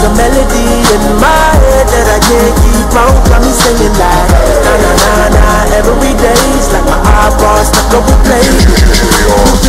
the melody in my head that I can't keep on got me singing like na na na na every day. It's like my eyeballs stuck on replay.